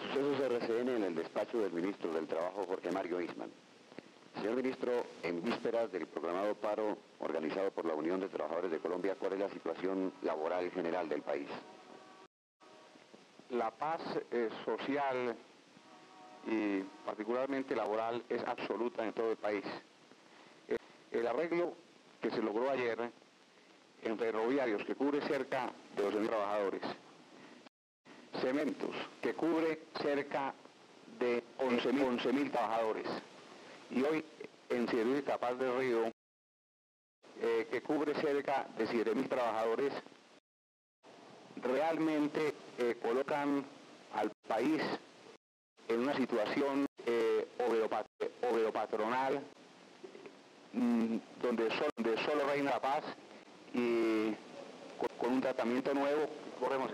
Sucesos RCN en el despacho del ministro del Trabajo, Jorge Mario Isman. Señor ministro, en vísperas del programado paro organizado por la Unión de Trabajadores de Colombia, ¿cuál es la situación laboral general del país? La paz eh, social y particularmente laboral es absoluta en todo el país. Eh, el arreglo que se logró ayer en ferroviarios, que cubre cerca de 12.000 trabajadores, cementos, que cubre cerca de 11.000 trabajadores, y hoy en Siderúrgica y Capaz del Río, eh, que cubre cerca de 7.000 trabajadores, realmente eh, colocan al país en una situación eh, patronal mm, donde, solo, reina la paz y con, un tratamiento nuevo corremos